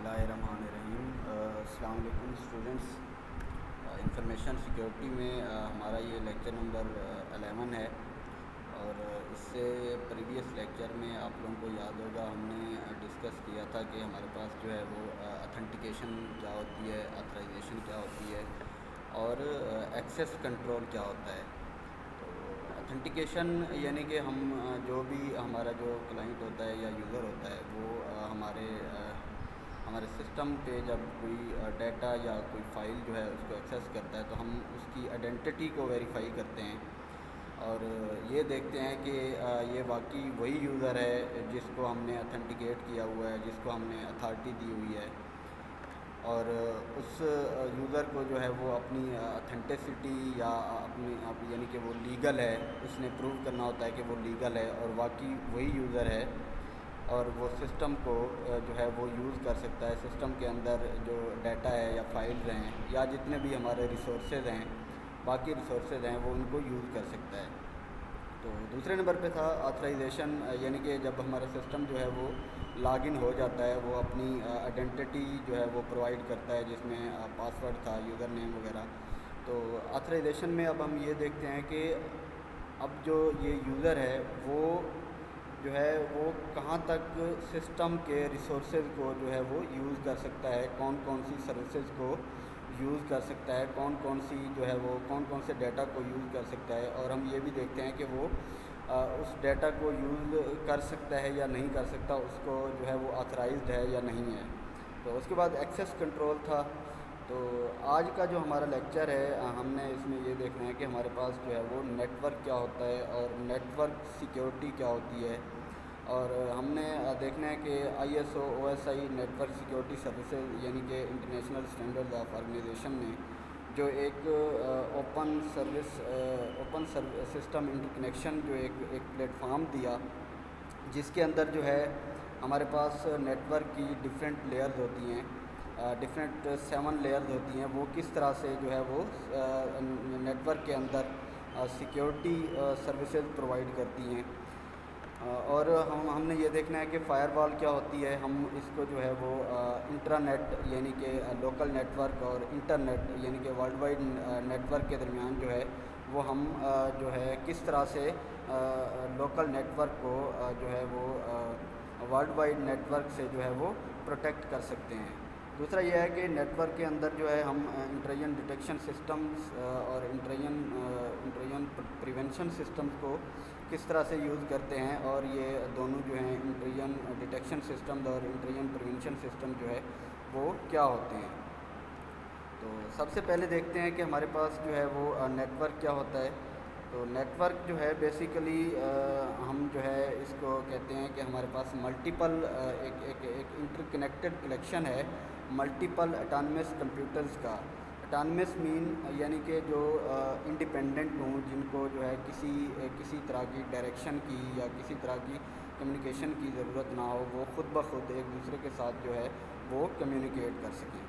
बसमीम अल्लाम students. Information security में uh, हमारा ये लेक्चर नंबर अलेवन है। और इससे प्रीवियस लेक्चर में आप लोगों को याद होगा हमने डिस्कस किया था कि हमारे पास जो है वो अथेंटिकेशन क्या होती है अथराइजेशन क्या होती है और एक्सेस कंट्रोल क्या होता है। तो अथेंटिकेशन यानी कि हम जो भी हमारा जो क्लाइंट होता है या यूज़र होता है वो हमारे हमारे सिस्टम पे जब कोई डाटा या कोई फ़ाइल जो है उसको एक्सेस करता है तो हम उसकी आइडेंटिटी को वेरीफाई करते हैं। और ये देखते हैं कि ये वाकई वही यूज़र है जिसको हमने अथेंटिकेट किया हुआ है, जिसको हमने अथॉरिटी दी हुई है। और उस यूज़र को जो है वो अपनी अथेंटिसिटी या अपनी यानी कि वो लीगल है, उसने प्रूव करना होता है कि वो लीगल है और वाकई वही यूज़र है। और वो सिस्टम को जो है वो यूज़ कर सकता है। सिस्टम के अंदर जो डाटा है या फाइल्स हैं या जितने भी हमारे रिसोर्स हैं, बाकी रिसोर्स हैं, वो उनको यूज़ कर सकता है। तो दूसरे नंबर पे था ऑथराइजेशन यानी कि जब हमारा सिस्टम जो है वो लॉगिन हो जाता है, वो अपनी आइडेंटिटी जो है वो प्रोवाइड करता है, जिसमें पासवर्ड था यूज़र नेम वगैरह। तो ऑथराइजेशन में अब हम ये देखते हैं कि अब जो ये यूज़र है, वो जो है वो कहाँ तक सिस्टम के रिसोर्स को जो है वो यूज़ कर सकता है कौन कौन सी सर्विसेज़ को यूज़ कर सकता है कौन कौन सी जो है वो कौन कौन से डाटा को यूज़ कर सकता है और हम ये भी देखते हैं कि वो आ, उस डाटा को यूज़ कर सकता है या नहीं कर सकता उसको जो है वो ऑथराइज्ड है या नहीं है। तो उसके बाद एक्सेस कंट्रोल था। तो आज का जो हमारा लेक्चर है, हमने इसमें ये देखना है कि हमारे पास जो है वो नेटवर्क क्या होता है और नेटवर्क सिक्योरिटी क्या होती है। और हमने देखना है कि I S O O S I network security services यानी कि इंटरनेशनल स्टैंडर्ड ऑफ़ ऑर्गेनाइजेशन ने जो एक open service open system interconnection जो एक एक प्लेटफॉर्म दिया, जिसके अंदर जो है हमारे पास नेटवर्क की डिफरेंट लेयर्स होती हैं। डिफरेंट सेवन लेयर्स होती हैं। वो किस तरह से जो है वो नेटवर्क के अंदर सिक्योरिटी सर्विसेज़ प्रोवाइड करती हैं। और हम, हमने ये देखना है कि फ़ायरवॉल क्या होती है। हम इसको जो है वो इंटरनेट यानी कि लोकल नेटवर्क और इंटरनेट यानी कि वर्ल्ड वाइड नेटवर्क के दरमियान जो है, वो हम जो है किस तरह से लोकल नेटवर्क को जो है वो वर्ल्ड वाइड नेटवर्क से जो है वो प्रोटेक्ट कर सकते हैं। दूसरा यह है कि नेटवर्क के अंदर जो है हम इंट्रेजन डिटेक्शन सिस्टम्स और इंट्रेजन इंट्रेजन प्रिवेंशन सिस्टम्स को किस तरह से यूज़ करते हैं, और ये दोनों जो हैं इंट्रेजन डिटेक्शन सिस्टम और इंट्रेजन प्रिवेंशन सिस्टम जो है, वो क्या होते हैं? तो सबसे पहले देखते हैं कि हमारे पास जो है वो नेटवर्क क्या होता है। तो नेटवर्क जो है बेसिकली हम जो है इसको कहते हैं कि हमारे पास मल्टीपल एक एक एक इंटरकनेक्टेड कलेक्शन है। मल्टीपल अटानमस कंप्यूटर्स का। अटानमस मीन यानी कि जो इंडिपेंडेंट हों, जिनको जो है किसी किसी तरह की डायरेक्शन की या किसी तरह की कम्युनिकेशन की ज़रूरत ना हो, वो ख़ुद ब खुद एक दूसरे के साथ जो है, वो कम्युनिकेट कर सकें।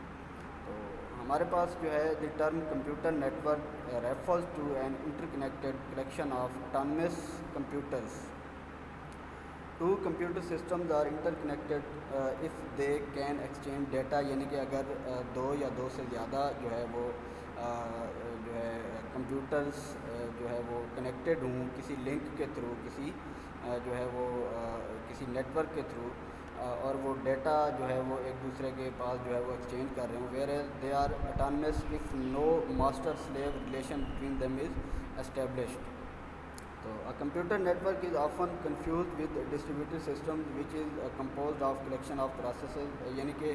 तो हमारे पास जो है the term computer network refers to an interconnected collection of autonomous computers two computer systems are interconnected if they can exchange data यानी कि अगर uh, दो या दो से ज़्यादा जो है वो uh, जो है कंप्यूटर्स uh, जो है वो कनेक्टेड हों किसी लिंक के थ्रू किसी uh, जो है वो uh, किसी नेटवर्क के थ्रू uh, और वो डेटा जो है वो एक दूसरे के पास जो है वो एक्सचेंज कर रहे हों where they are autonomous if no master slave relation between them is established a computer network is often confused with distributed system which is composed of collection of processes. यानी कि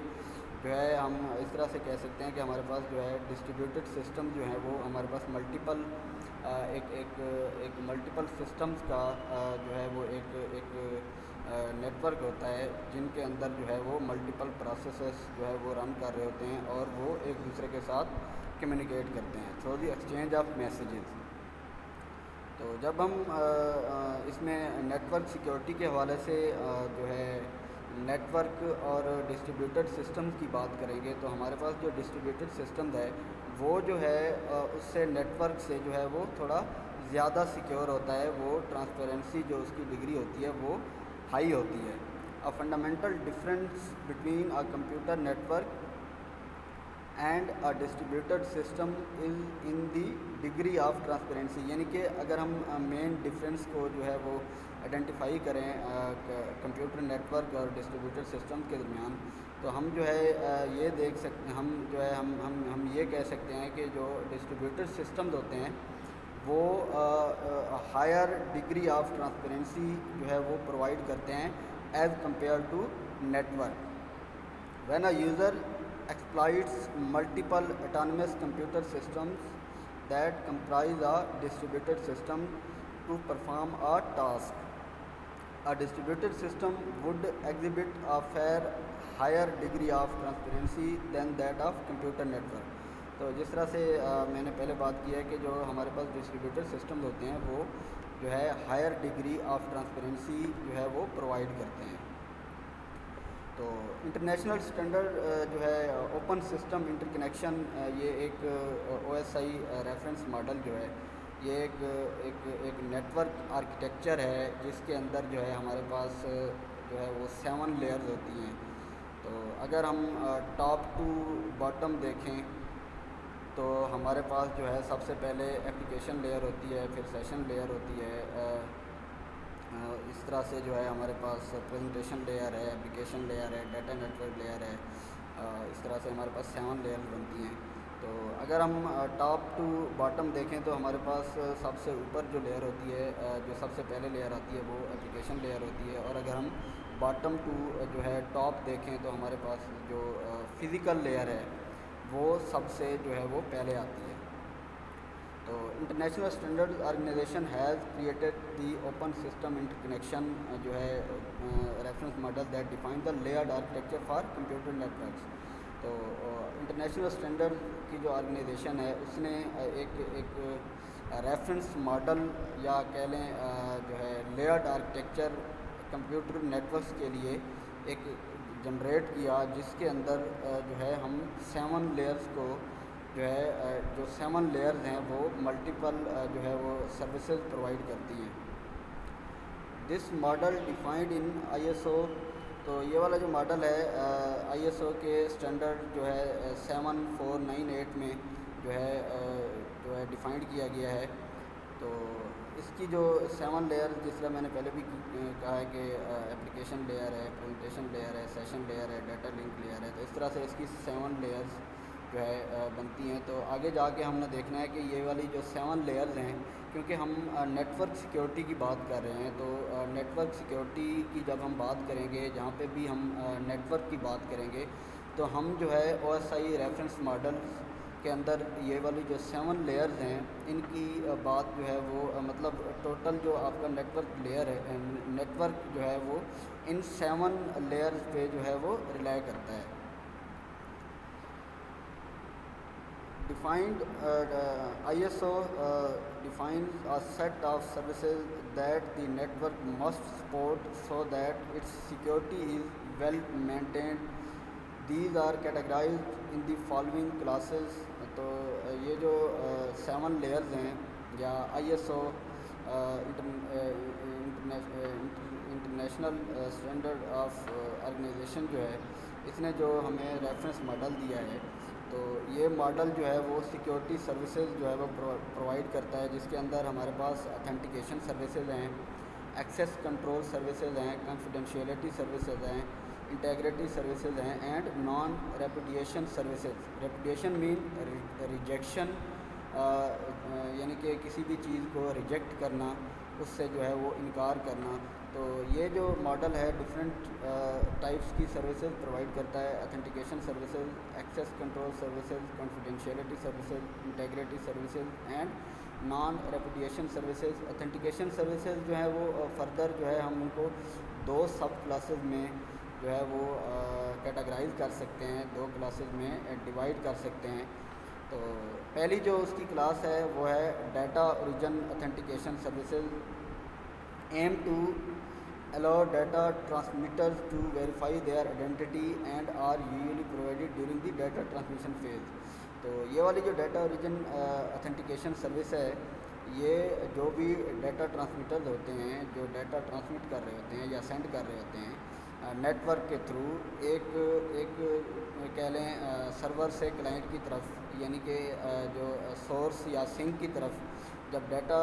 जो है, हम इस तरह से कह सकते हैं कि हमारे पास जो है डिस्ट्रीब्यूटेड सिस्टम जो है, वो हमारे पास मल्टीपल एक एक एक मल्टीपल सिस्टम्स का जो है, वो एक एक नेटवर्क होता है जिनके अंदर जो है, वो मल्टीपल प्रोसेसेस जो है, वो रन कर रहे होते हैं और वो एक दूसरे के साथ कम्युनिकेट करते हैं. Through the exchange of messages जब हम इसमें नेटवर्क सिक्योरिटी के हवाले से जो है नेटवर्क और डिस्ट्रीब्यूटेड सिस्टम की बात करेंगे तो हमारे पास जो डिस्ट्रीब्यूटेड सिस्टम है, वो जो है उससे नेटवर्क से जो है, वो थोड़ा ज़्यादा सिक्योर होता है, वो ट्रांसपेरेंसी जो उसकी डिग्री होती है, वो हाई होती है। A fundamental difference between a computer network and a distributed system is in the degree of transparency यानी कि अगर हम मेन डिफरेंस को जो है वो आइडेंटिफाई करें कंप्यूटर नेटवर्क और डिस्ट्रीब्यूटेड सिस्टम के दरमियान तो हम जो है ये देख सकते, हम जो है, हम हम हम ये कह सकते हैं कि जो डिस्ट्रीब्यूटेड सिस्टम्स होते हैं, वो हायर डिग्री ऑफ़ ट्रांसपेरेंसी जो है वो प्रोवाइड करते हैं as compared to network when a user exploits multiple autonomous computer systems that comprise a distributed system to perform a task. A distributed system would exhibit a fair higher degree of transparency than that of computer network. तो जिस तरह से आ, मैंने पहले बात की है कि जो हमारे पास डिस्ट्रीब्यूटेड सिस्टम होते हैं वो जो है हायर डिग्री ऑफ़ ट्रांसपेरेंसी जो है वो प्रोवाइड करते हैं तो इंटरनेशनल स्टैंडर्ड जो है ओपन सिस्टम इंटरकनेक्शन ये एक O S I reference model जो है, ये एक एक एक नेटवर्क आर्किटेक्चर है, जिसके अंदर जो है, हमारे पास जो है, वो सेवन लेयर्स होती हैं। तो अगर हम टॉप टू बॉटम देखें तो हमारे पास जो है, सबसे पहले एप्लीकेशन लेयर होती है, फिर सेशन लेयर होती है इस तरह से जो है हमारे पास प्रेजेंटेशन लेयर है एप्लीकेशन लेयर है डाटा नेटवर्क लेयर है इस तरह से हमारे पास सेवन लेयर बनती हैं। तो अगर हम टॉप टू बॉटम देखें तो हमारे पास सबसे ऊपर जो लेयर होती है जो सबसे पहले लेयर आती है वो एप्लीकेशन लेयर होती है। और अगर हम बॉटम टू जो है टॉप देखें तो हमारे पास जो फ़िज़िकल लेयर है, वो सबसे जो है वो पहले आती है। तो international standard organization has created the open system interconnection जो है reference model that define the layered architecture for computer networks तो इंटरनेशनल uh, स्टैंडर्ड की जो ऑर्गेनाइजेशन है उसने uh, एक एक रेफरेंस uh, मॉडल या कह लें जो है लेयर्ड आर्किटेक्चर कंप्यूटर नेटवर्क्स के लिए एक जनरेट किया जिसके अंदर जो है हम सेवन लेयर्स को जो है जो सेवन लेयर्स हैं, वो मल्टीपल जो है, वो सर्विसेज़ प्रोवाइड करती हैं। This model defined in ISO तो ये वाला जो मॉडल है आईएसओ के स्टैंडर्ड जो है सेवन फोर नाइन एट में जो है जो है डिफाइंड किया गया है। तो इसकी जो सेवन लेयर जिस तरह मैंने पहले भी कहा है कि एप्लीकेशन लेयर है प्रेजेंटेशन लेयर है सेशन लेयर है डाटा लिंक लेयर है तो इस तरह से इसकी सेवन लेयर्स जो है बनती हैं। तो आगे जाके हमने देखना है कि ये वाली जो सेवन लेयर्स हैं, क्योंकि हम नेटवर्क सिक्योरिटी की बात कर रहे हैं तो नेटवर्क सिक्योरिटी की जब हम बात करेंगे, जहाँ पे भी हम नेटवर्क की बात करेंगे तो हम जो है O S I reference model के अंदर ये वाली जो सेवन लेयर्स हैं, इनकी बात जो है वो मतलब टोटल जो आपका नेटवर्क लेयर है नेटवर्क जो है वो, इन सेवन लेयर्स पे जो है वो रिलाई करता है। Defined uh, ISO uh, defines a set of services that the network must support so that its security is well maintained. These are categorized in the following classes. तो ये जो uh, हैं या I S O international standard of organization जो है इसने जो हमें रेफरेंस मॉडल दिया है तो ये मॉडल जो है वो सिक्योरिटी सर्विसेज़ जो है वो प्रोवाइड करता है, जिसके अंदर हमारे पास अथेंटिकेशन सर्विसेज़ हैं एक्सेस कंट्रोल सर्विसेज़ हैं कॉन्फिडेंशियलिटी सर्विसेज़ हैं इंटेग्रिटी सर्विसेज़ हैं and non repudiation services repudiation mean rejection यानी कि किसी भी चीज़ को रिजेक्ट करना, उससे जो है वो इनकार करना। तो ये जो मॉडल है डिफरेंट टाइप्स की सर्विसेज़ प्रोवाइड करता है. Authentication services access control services confidentiality services integrity services and non reputation services authentication services जो है वो फर्दर जो है हम उनको दो सब क्लासेज में जो है वो कैटेगराइज कर सकते हैं. दो क्लासेज में डिवाइड कर सकते हैं. तो पहली जो उसकी क्लास है वो है data origin authentication services aim to allow data transmitters to verify their identity and are usually provided during the data transmission phase. तो ये वाली जो डाटा ओरिजिन ऑथेंटिकेशन सर्विस है, ये जो भी डाटा ट्रांसमीटर्स होते हैं, जो डाटा ट्रांसमिट कर रहे होते हैं या सेंड कर रहे होते हैं नेटवर्क के थ्रू एक एक कह लें सर्वर से क्लाइंट की तरफ़, यानी कि जो सोर्स या सिंक की तरफ़ जब डाटा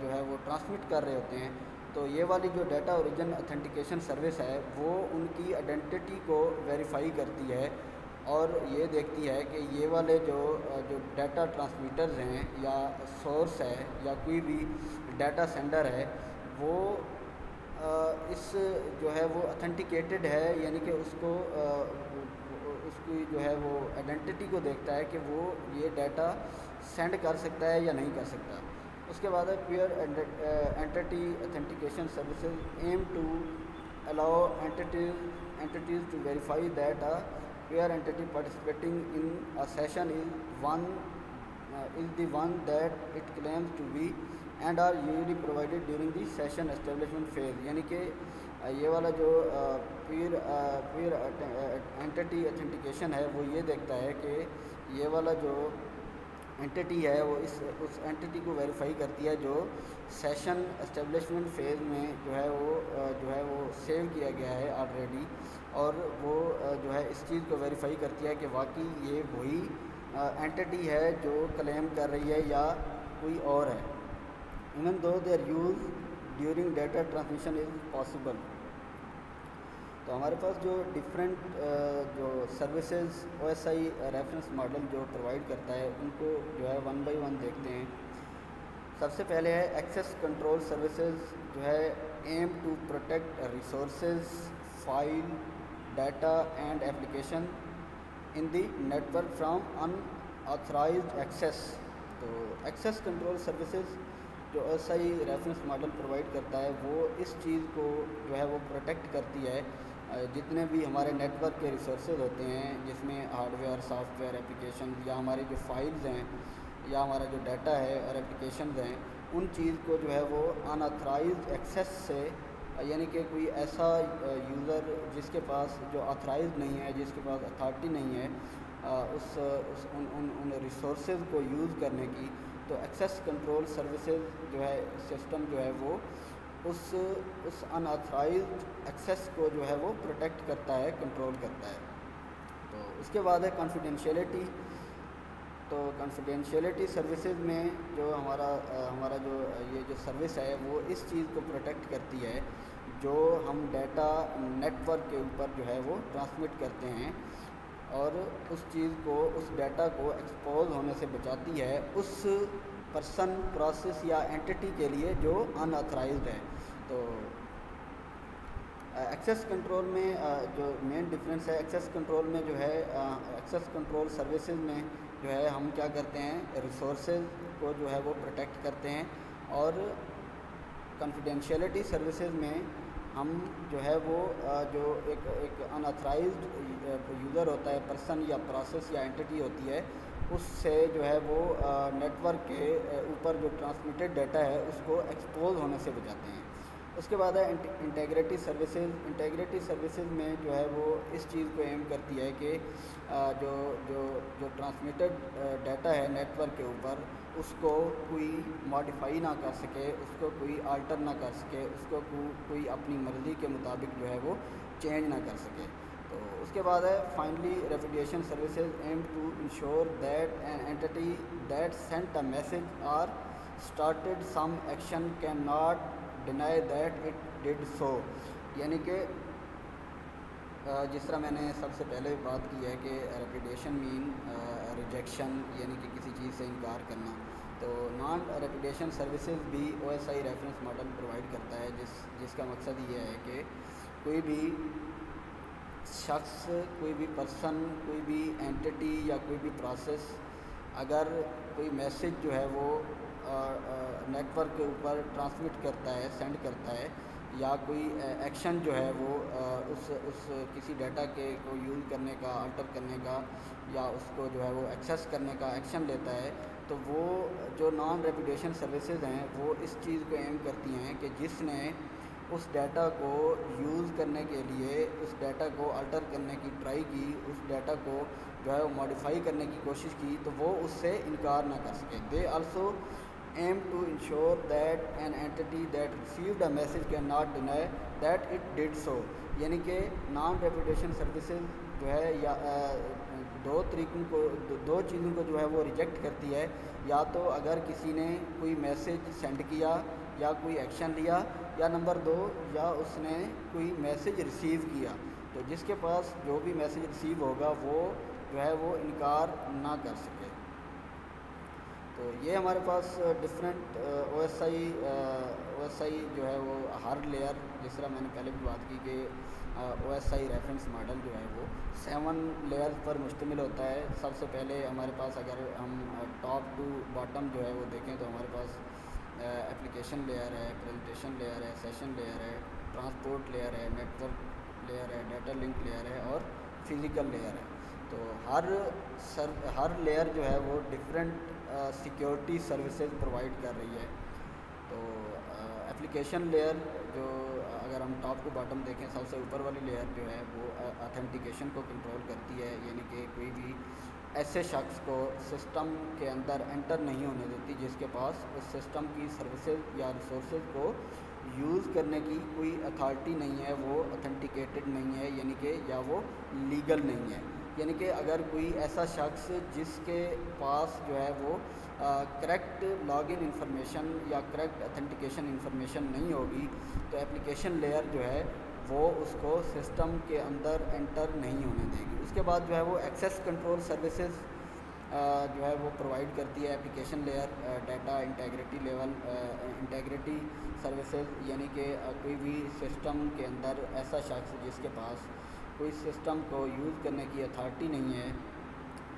जो है वो ट्रांसमिट कर रहे होते हैं तो ये वाली जो डाटा ओरिजिन अथेंटिकेशन सर्विस है, वो उनकी आइडेंटिटी को वेरीफाई करती है और ये देखती है कि ये वाले जो जो डाटा ट्रांसमीटर्स हैं या सोर्स है या कोई भी डाटा सेंडर है, वो इस जो है वो अथेंटिकेटेड है, यानी कि उसको उसकी जो है वो आइडेंटिटी को देखता है कि वो ये डाटा सेंड कर सकता है या नहीं कर सकता। उसके बाद है peer entity authentication services aim to allow entities entities to verify that a peer entity participating in a session is one is the one that it claims to be and are usually provided during the session establishment phase यानी कि ये वाला जो पीर पीर entity authentication है, वो ये देखता है कि ये वाला जो एंटिटी है, वो इस, उस एंटिटी को वेरीफाई करती है जो सेशन एस्टेब्लिशमेंट फ़ेज़ में जो है वो जो है वो सेव किया गया है ऑलरेडी और वो जो है इस चीज़ को वेरीफाई करती है कि वाकई ये वही एंटिटी है जो क्लेम कर रही है या कोई और है। Even though their use during data transmission is possible तो हमारे पास जो डिफरेंट जो services O S I reference model जो प्रोवाइड करता है, उनको जो है वन बाई वन देखते हैं। सबसे पहले है एक्सेस कंट्रोल सर्विसेज़ जो है aim to protect resources file data and application in the network from unauthorized access तो एक्सेस कंट्रोल सर्विसेज़ जो S I reference model provide करता है, वो इस चीज़ को जो है वो प्रोटेक्ट करती है जितने भी हमारे नेटवर्क के रिसोर्सेज होते हैं जिसमें हार्डवेयर सॉफ्टवेयर एप्लीकेशन या हमारी जो फाइल्स हैं या हमारा जो डाटा है और एप्लीकेशन हैं उन चीज़ को जो है वो अनऑथराइज एक्सेस से यानी कि कोई ऐसा यूज़र जिसके पास जो ऑथराइज नहीं है जिसके पास अथॉरिटी नहीं है उस, उस उन उन उन रिसोर्सेज को यूज़ करने की तो एक्सेस कंट्रोल सर्विसेज़ जो है सिस्टम जो है वो उस उस अनऑथराइज एक्सेस को जो है वो प्रोटेक्ट करता है कंट्रोल करता है। तो उसके बाद है कॉन्फिडेंशियलिटी तो कॉन्फिडेंशियलिटी सर्विसेज़ में जो हमारा हमारा जो, ये जो सर्विस है, वो इस चीज़ को प्रोटेक्ट करती है, जो हम डाटा नेटवर्क के ऊपर जो है वो ट्रांसमिट करते हैं और उस चीज़ को, उस डाटा को एक्सपोज होने से बचाती है उस पर्सन प्रोसेस या एंटिटी के लिए जो अनऑथराइज्ड है। तो एक्सेस कंट्रोल में जो मेन डिफरेंस है एक्सेस कंट्रोल में जो है एक्सेस कंट्रोल सर्विसेज़ में जो है, हम क्या करते हैं रिसोर्सेज को जो है वो प्रोटेक्ट करते हैं और कॉन्फिडेंशियलिटी सर्विसेज़ में हम जो है वो जो एक एक अनऑथराइज्ड यूज़र होता है पर्सन या प्रोसेस या एंटिटी होती है, उससे जो है वो नेटवर्क के ऊपर जो ट्रांसमिटेड डाटा है, उसको एक्सपोज होने से बचाते हैं। उसके बाद है इंटेग्रिटी सर्विसेज़ इंटेग्रिटी सर्विसेज़ में जो है वो इस चीज़ को एम करती है कि जो जो जो ट्रांसमिटेड डाटा है नेटवर्क के ऊपर, उसको कोई मॉडिफाई ना कर सके, उसको कोई आल्टर ना कर सके, उसको कोई अपनी मर्ज़ी के मुताबिक जो है वो चेंज ना कर सके। तो उसके बाद है finally reputation services aim to ensure that an entity that sent a message or started some action can not deny that it did so यानी कि जिस तरह मैंने सबसे पहले बात की है कि रेपुटेशन मीन रिजेक्शन यानी कि किसी चीज़ से इनकार करना। तो नॉन रेपुटेशन सर्विसेज़ भी O S I reference model provide करता है, जिस, जिसका मकसद ये है कि कोई भी शख्स, कोई भी पर्सन कोई भी एंटिटी या कोई भी प्रोसेस अगर कोई मैसेज जो है वो नेटवर्क के ऊपर ट्रांसमिट करता है सेंड करता है, या कोई एक्शन जो है वो उस उस किसी डाटा के को यूज़ करने का अल्टर करने का, या उसको जो है वो एक्सेस करने का एक्शन लेता है तो वो जो नॉन रेपुटेशन सर्विसेज़ हैं, वो इस चीज़ को एम करती हैं कि जिसने उस डाटा को यूज़ करने के लिए, उस डाटा को अल्टर करने की ट्राई की, उस डाटा को जो है वो मॉडिफाई करने की कोशिश की तो वो उससे इनकार ना कर सके। They also aim to ensure that an entity that received a message cannot deny that it did so. यानी कि नॉन रेपुटेशन सर्विसेज़ जो है या दो तरीकों को, दो चीज़ों को जो है वो रिजेक्ट करती है। या तो अगर किसी ने कोई मैसेज सेंड किया या कोई एक्शन लिया या नंबर दो, या उसने कोई मैसेज रिसीव किया तो जिसके पास जो भी मैसेज रिसीव होगा वो जो है वो इनकार ना कर सके। तो ये हमारे पास different O S I O S I जो है वो हर लेयर जिस तरह मैंने पहले भी बात की कि O S I reference model जो है वो सेवन लेयर पर मुश्तमिल होता है। सबसे पहले हमारे पास अगर हम टॉप टू बॉटम जो है वो देखें तो हमारे पास एप्लीकेशन लेयर है प्रेजेंटेशन लेयर है सेशन लेयर है ट्रांसपोर्ट लेयर है नेटवर्क लेयर है डाटा लिंक लेयर है और फ़िज़िकल लेयर है। तो हर सर, हर लेयर जो है वो डिफरेंट सिक्योरिटी सर्विसेज़ प्रोवाइड कर रही है। तो एप्लीकेशन लेयर जो अगर हम टॉप टू बॉटम देखें, सबसे ऊपर वाली लेयर जो है, वो अथेंटिकेशन को कंट्रोल करती है। यानी कि कोई भी ऐसे शख्स को सिस्टम के अंदर एंटर नहीं होने देती, जिसके पास उस सिस्टम की सर्विसेज़ या रिसोर्स को यूज़ करने की कोई अथॉरिटी नहीं है, वो अथेंटिकेटेड नहीं है, यानी कि या वो लीगल नहीं है। यानी कि अगर कोई ऐसा शख्स जिसके पास जो है वो करेक्ट लॉगिन इंफॉर्मेशन या करेक्ट अथेंटिकेशन इंफॉर्मेशन नहीं होगी तो एप्लीकेशन लेयर जो है वो उसको सिस्टम के अंदर एंटर नहीं होने देगी। उसके बाद जो है वो एक्सेस कंट्रोल सर्विसेज़ जो है वो प्रोवाइड करती है application layer data integrity level integrity services यानी कि कोई भी सिस्टम के अंदर ऐसा शख्स जिसके पास कोई सिस्टम को यूज़ करने की अथॉरिटी नहीं है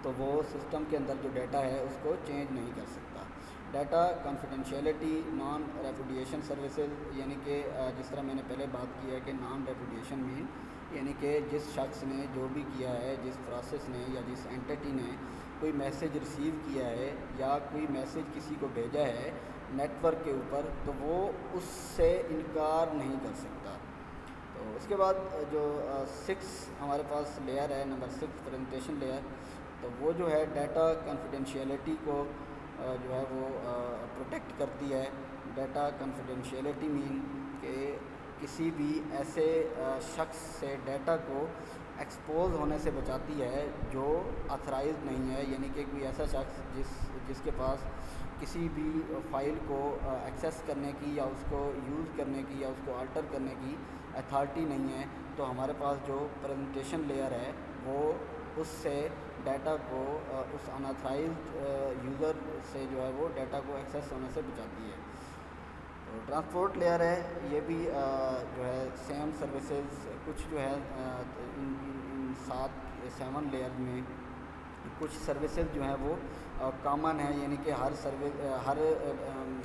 तो वो सिस्टम के अंदर जो डाटा है, उसको चेंज नहीं कर सकता। Data confidentiality non repudiation services यानी कि जिस तरह मैंने पहले बात की है कि नॉन रेपुडिएशन मीन यानी कि जिस शख्स ने जो भी किया है, जिस प्रोसेस ने या जिस एंटिटी ने कोई मैसेज रिसीव किया है या कोई मैसेज किसी को भेजा है नेटवर्क के ऊपर तो वो उससे इनकार नहीं कर सकता। तो उसके बाद जो सिक्स हमारे पास लेयर है नंबर सिक्स प्रेजेंटेशन लेयर तो वो जो है डाटा कॉन्फिडेंशियलिटी को जो है वो प्रोटेक्ट करती है। डाटा कॉन्फिडेंशियलिटी मीन के किसी भी ऐसे शख्स से डाटा को एक्सपोज होने से बचाती है जो अथराइज नहीं है। यानी कि कोई ऐसा शख्स जिस, जिसके पास किसी भी फ़ाइल को एक्सेस करने की या उसको यूज़ करने की या उसको अल्टर करने की अथॉरिटी नहीं है तो हमारे पास जो प्रेजेंटेशन लेयर है वो उससे डाटा को उस अनऑथराइज यूज़र से जो है वो डाटा को एक्सेस होने से बचाती है। तो ट्रांसपोर्ट लेयर है ये भी जो है सेम सर्विसेज़ कुछ जो है इन, इन सात सेवन लेयर में कुछ सर्विसेज़ जो हैं वो कॉमन है यानी कि हर सर्विस हर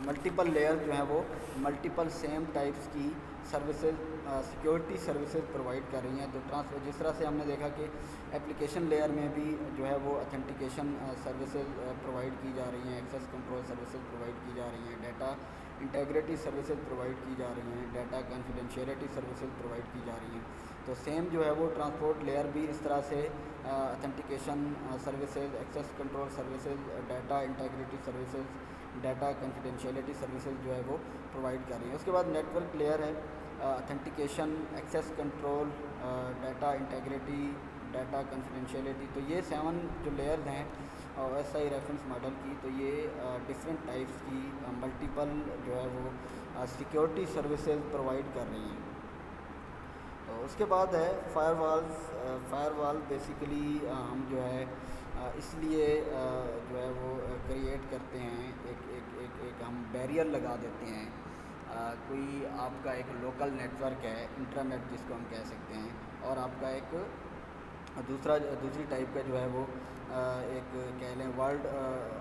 मल्टीपल लेयर जो है वो मल्टीपल सेम टाइप्स की सर्विसेज़ सिक्योरिटी सर्विसेज़ प्रोवाइड कर रही हैं। तो ट्रांसफ़र जिस तरह से हमने देखा कि एप्लीकेशन लेयर में भी जो है वो अथेंटिकेशन सर्विसेज़ प्रोवाइड की जा रही हैं। एक्सेस कंट्रोल सर्विसेज़ प्रोवाइड की जा रही हैं। डाटा इंटेग्रिटी सर्विसेज़ प्रोवाइड की जा रही हैं। डाटा कॉन्फिडेंशियलिटी सर्विसेज़ प्रोवाइड की जा रही हैं। तो सेम जो है वो ट्रांसपोर्ट लेयर भी इस तरह से authentication services access control services data integrity services data confidentiality services जो है वो प्रोवाइड कर रही है। उसके बाद नेटवर्क लेयर है। Authentication access control data integrity data confidentiality तो ये सेवन जो लेयर्स हैं और एस आई रेफरेंस मॉडल की तो ये डिफरेंट टाइप्स की मल्टीपल जो है वो सिक्योरिटी सर्विसेज़ प्रोवाइड कर रही हैं। तो उसके बाद है fire walls fire wall basically हम जो है इसलिए जो है वो क्रिएट करते हैं, एक एक एक एक हम बैरियर लगा देते हैं। कोई आपका एक लोकल नेटवर्क है इंटरनेट जिसको हम कह सकते हैं, और आपका एक दूसरा, दूसरी टाइप का जो है वो एक कह लें वर्ल्ड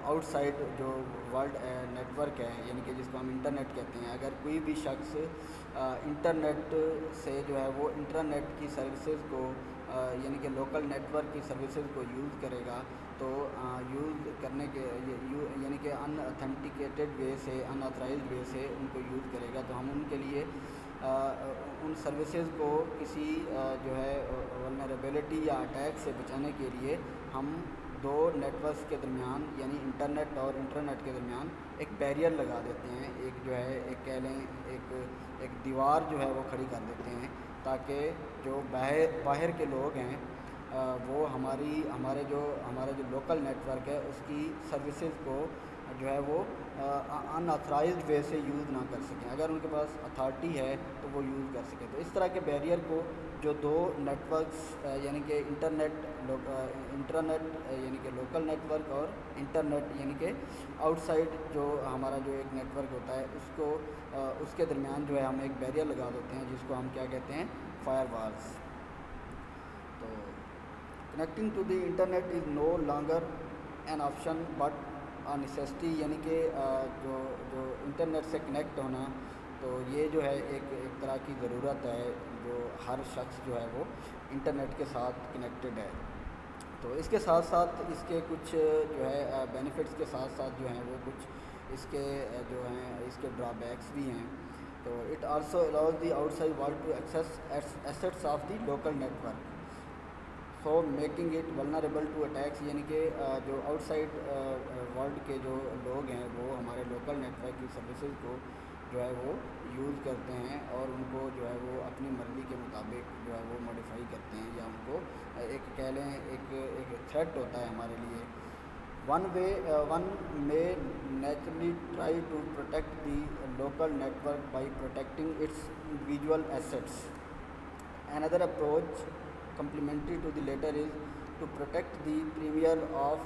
आउटसाइड जो वर्ल्ड नेटवर्क है, यानी कि जिसको हम इंटरनेट कहते हैं। अगर कोई भी शख्स इंटरनेट से जो है वो इंटरनेट की सर्विसेज़ को यानी कि लोकल नेटवर्क की सर्विसेज़ को यूज़ करेगा तो यूज़ करने के यानी कि अनऑथेंटिकेटेड वे से अनऑथराइज वे से उनको यूज़ करेगा। तो हम उनके लिए आ, उन सर्विसेज़ को किसी आ, जो है वनरेबिलिटी या अटैक से बचाने के लिए हम दो नेटवर्क्स के दरमियान यानी इंटरनेट और इंटरनेट के दरमियान एक बैरियर लगा देते हैं। एक जो है एक कह लें एक एक दीवार जो है वो खड़ी कर देते हैं ताकि जो बाहर बाहर के लोग हैं वो हमारी, हमारे जो, हमारा जो लोकल नेटवर्क है, उसकी सर्विसेज़ को जो है वो अनऑथराइज वे से यूज़ ना कर सकें। अगर उनके पास अथॉरिटी है तो वो यूज़ कर सकें। तो इस तरह के बैरियर को जो दो नेटवर्क्स यानी कि इंटरनेट इंटरनेट यानी कि लोकल नेटवर्क और इंटरनेट यानी कि आउटसाइड जो हमारा जो एक नेटवर्क होता है, उसको उसके दरमियान जो है हम एक बैरियर लगा देते हैं, जिसको हम क्या कहते हैं फायर तो connecting to the internet is no longer an option but necessity यानी कि जो जो इंटरनेट से कनेक्ट होना तो ये जो है एक एक तरह की ज़रूरत है, जो हर शख्स जो है वो इंटरनेट के साथ कनेक्टेड है। तो इसके साथ साथ इसके कुछ जो है बेनिफिट्स के साथ साथ जो हैं वो कुछ इसके जो हैं, इसके ड्रॉबैक्स भी हैं। तो it also allows the outside world to access assets of the local network so making it vulnerable to attacks यानी कि जो आउटसाइड वर्ल्ड के जो लोग हैं, वो हमारे लोकल नेटवर्क की सर्विसेज़ को जो है वो यूज़ करते हैं और उनको जो है वो अपनी मर्ज़ी के मुताबिक जो है वो मॉडिफाई करते हैं या उनको एक कह लें, एक एक थ्रेट होता है हमारे लिए। One way one may naturally try to protect the local network by protecting its individual assets another approach complementary to the latter is to protect the premier of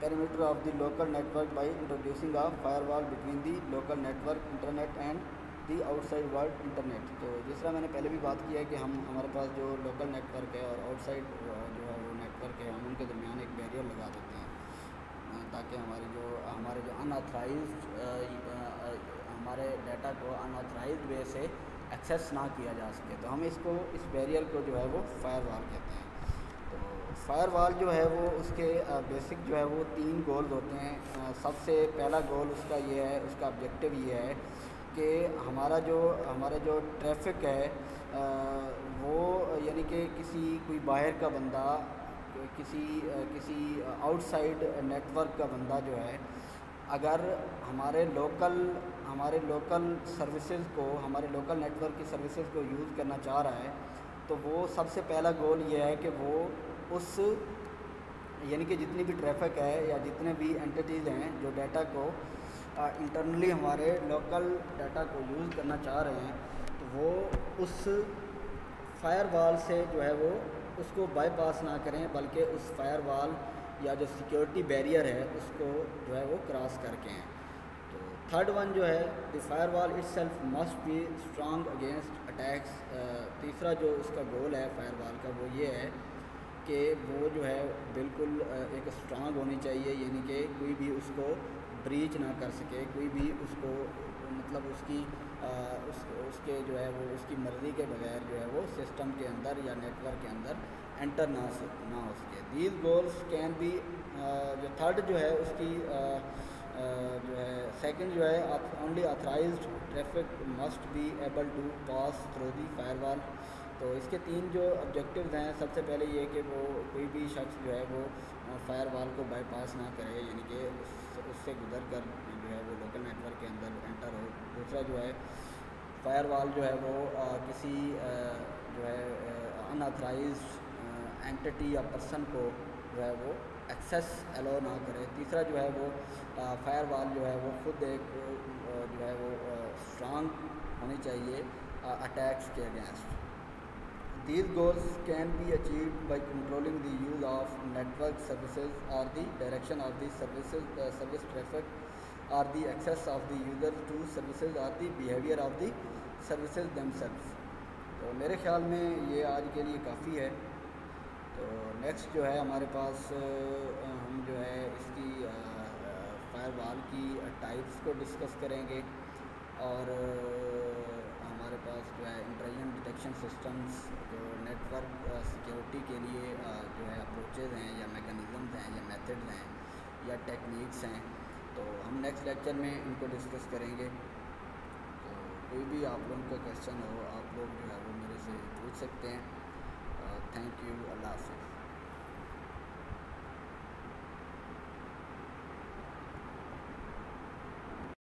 perimeter of the local network by introducing a firewall between the local network internet and the outside world internet तो जिस तरह मैंने पहले भी बात की है कि हम हमारे पास जो लोकल नेटवर्क है और आउटसाइड जो है वो नेटवर्क है हम उनके दरमियान एक बैरियर लगा देते हैं ताकि हमारी जो, हमारे जो अनऑथराइज हमारे डाटा को अनऑथराइज वे से एक्सेस ना किया जा सके। तो हम इसको, इस बैरियर को जो है वो फायर वाल कहते हैं। तो फायर वाल जो है वो, उसके बेसिक जो है वो तीन गोल्स होते हैं। सबसे पहला गोल उसका ये है, उसका ऑब्जेक्टिव ये है कि हमारा जो हमारा जो ट्रैफ़िक है वो यानी कि किसी, कोई बाहर का बंदा किसी किसी आउटसाइड नेटवर्क का बंदा जो है, अगर हमारे लोकल हमारे लोकल सर्विसेज़ को, हमारे लोकल नेटवर्क की सर्विसेज़ को यूज़ करना चाह रहा है तो वो सबसे पहला गोल ये है कि वो उस, यानी कि जितनी भी ट्रैफ़िक है या जितने भी एंटिटीज़ हैं जो डाटा को इंटरनली हमारे लोकल डाटा को यूज़ करना चाह रहे हैं तो वो उस फायर से जो है वो उसको बाईपास ना करें, बल्कि उस फायर या जो सिक्योरिटी बैरियर है, उसको जो है वो क्रॉस करके हैं। तो थर्ड वन जो है the fire wall itself must be strong against attacks तीसरा जो उसका गोल है फायर का, वो ये है कि वो जो है बिल्कुल एक स्ट्रांग होनी चाहिए, यानी कि कोई भी उसको ब्रीच ना कर सके, कोई भी उसको मतलब उसकी उस, उसके जो है वो, उसकी मर्ज़ी के बगैर जो है वो सिस्टम के अंदर या नेटवर्क के अंदर एंटर ना ना हो सके। दीज गोल्स कैन बी जो थर्ड जो है उसकी जो है सेकंड जो है only authorized traffic must be able to pass through the firewall तो इसके तीन जो ऑब्जेक्टिव्स हैं, सबसे पहले ये कि वो कोई भी शख्स जो है वो फायर वाल को बाईपास ना करे, यानी कि उससे गुजर कर जो है वो लोकल नेटवर्क के अंदर एंटर हो। दूसरा जो है फायर वाल जो है वो आ, किसी आ, जो है अनऑथराइज एंटिटी या पर्सन को जो है वो एक्सेस अलो ना करे। तीसरा जो है वो फायर वाल जो है वो खुद एक जो है वो स्ट्रांग होनी चाहिए अटैक्स के against These goals can be achieved by controlling the use of network services or the direction of the uh, service traffic or the access of the user to services or the behavior of the services themselves. तो मेरे ख्याल में ये आज के लिए काफ़ी है। तो नेक्स्ट जो है हमारे पास हम जो है इसकी फायरवॉल की टाइप्स को डिस्कस करेंगे। और हमारे पास जो है इंट्रेजन डिटेक्शन सिस्टम्स जो नेटवर्क सिक्योरिटी के लिए जो है अप्रोचेज़ हैं या मेकनिज़म्स हैं या मेथड्स हैं या टेक्निक्स हैं। तो हम नेक्स्ट लेक्चर में इनको डिस्कस करेंगे। तो कोई भी आप लोगों का क्वेश्चन हो, आप लोग जो है वो मेरे से पूछ सकते हैं। थैंक यू अल्लाह हाफिज़।